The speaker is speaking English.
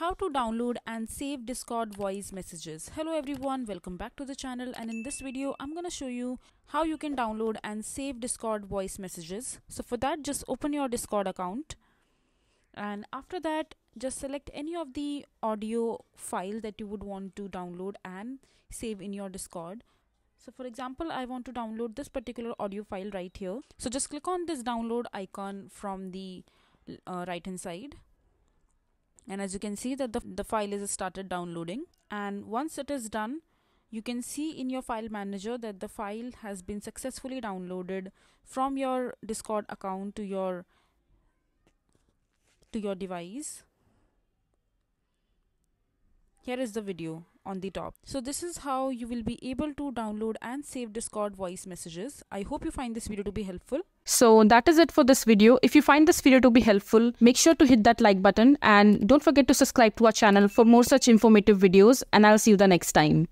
how to download and save discord voice messages. Hello everyone welcome back to the channel and in this video i'm going to show you how you can download and save discord voice messages. So for that just open your discord account and after that just select any of the audio file that you would want to download and save in your discord. So for example i want to download this particular audio file right here. So just click on this download icon from the uh, right hand side and as you can see that the, the file is started downloading and once it is done you can see in your file manager that the file has been successfully downloaded from your discord account to your to your device here is the video on the top. So this is how you will be able to download and save Discord voice messages. I hope you find this video to be helpful. So that is it for this video. If you find this video to be helpful, make sure to hit that like button and don't forget to subscribe to our channel for more such informative videos and I'll see you the next time.